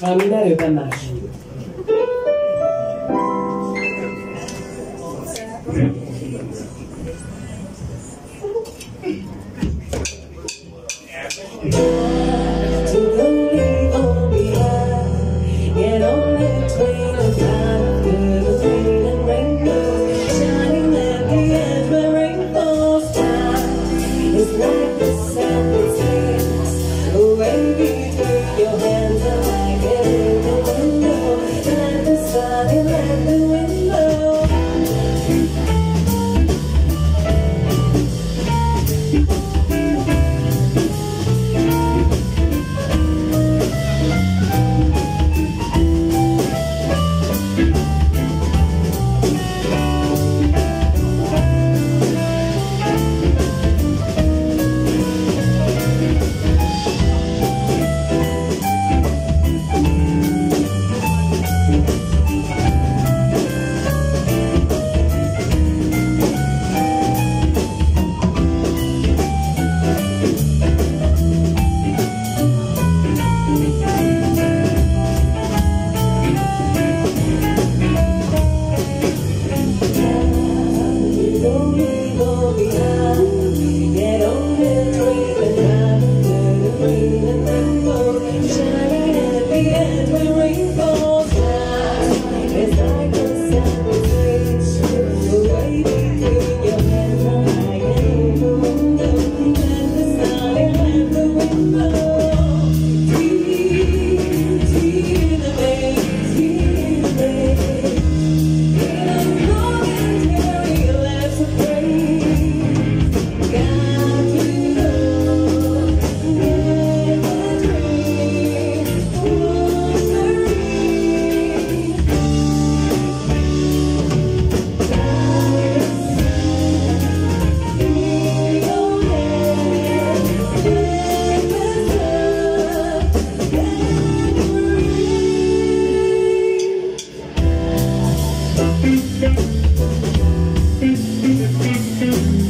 まあ、みんなで歌になるし。Música